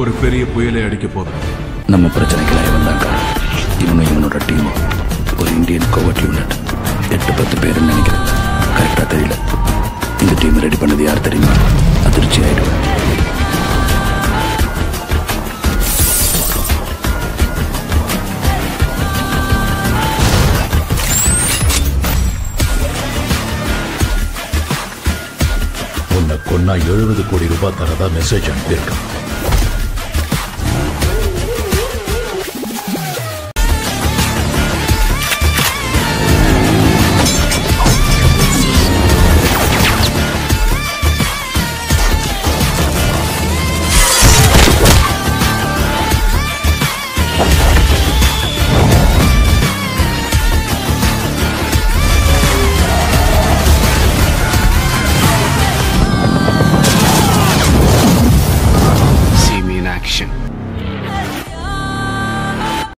ஒரு பெரிய புயலை அடிக்க போகுது நம்ம பிரச்சனைக்கு இவன் தான் காரணம் இவனும் இவனோட டீமும் ஒரு இந்தியன் கோவட் யூனிட் எட்டு பத்து பேருன்னு நினைக்கிறேன். கரெக்டாக தெரியல. இந்த டீம் ரெடி பண்ணது யார் தெரியுமா? அதிர்ச்சி ஆயிடுவேன். கொன்னா எழுபது கோடி ரூபாய் தரதா மெசேஜ் அனுப்பியிருக்கான். Катище.